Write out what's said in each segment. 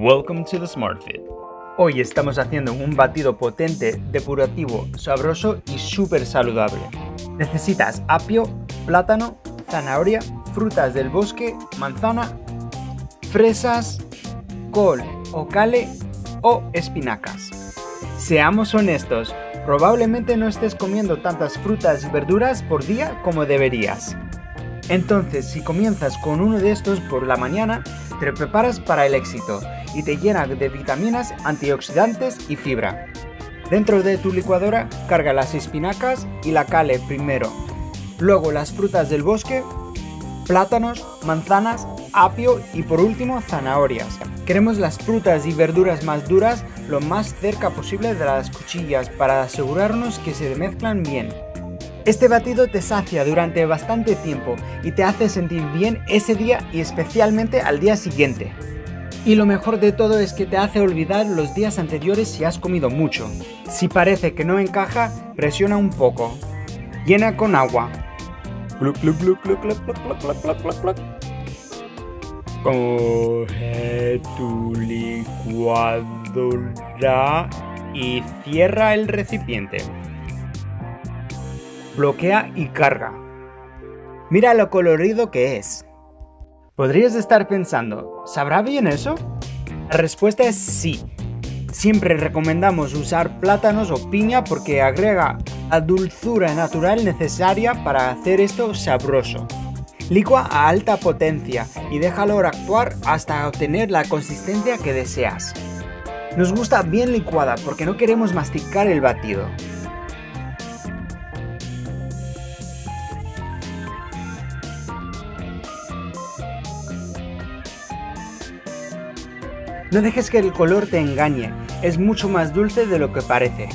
Welcome to the Smart Fit. Hoy estamos haciendo un batido potente, depurativo, sabroso y súper saludable. Necesitas apio, plátano, zanahoria, frutas del bosque, manzana, fresas, col o cale o espinacas. Seamos honestos, probablemente no estés comiendo tantas frutas y verduras por día como deberías. Entonces, si comienzas con uno de estos por la mañana, te preparas para el éxito y te llena de vitaminas, antioxidantes y fibra. Dentro de tu licuadora, carga las espinacas y la cale primero. Luego las frutas del bosque, plátanos, manzanas, apio y por último zanahorias. Queremos las frutas y verduras más duras lo más cerca posible de las cuchillas para asegurarnos que se mezclan bien. Este batido te sacia durante bastante tiempo y te hace sentir bien ese día y especialmente al día siguiente. Y lo mejor de todo es que te hace olvidar los días anteriores si has comido mucho. Si parece que no encaja, presiona un poco. Llena con agua. Coge tu licuadora y cierra el recipiente bloquea y carga. Mira lo colorido que es. Podrías estar pensando, ¿sabrá bien eso? La respuesta es sí. Siempre recomendamos usar plátanos o piña porque agrega la dulzura natural necesaria para hacer esto sabroso. Licua a alta potencia y déjalo actuar hasta obtener la consistencia que deseas. Nos gusta bien licuada porque no queremos masticar el batido. No dejes que el color te engañe, es mucho más dulce de lo que parece.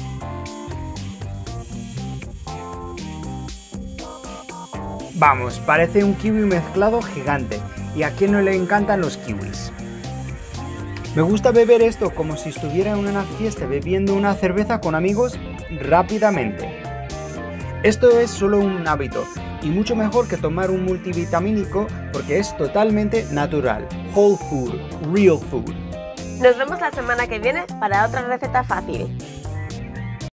Vamos, parece un kiwi mezclado gigante, y a quien no le encantan los kiwis. Me gusta beber esto como si estuviera en una fiesta bebiendo una cerveza con amigos rápidamente. Esto es solo un hábito y mucho mejor que tomar un multivitamínico porque es totalmente natural, whole food, real food. Nos vemos la semana que viene para otra receta fácil.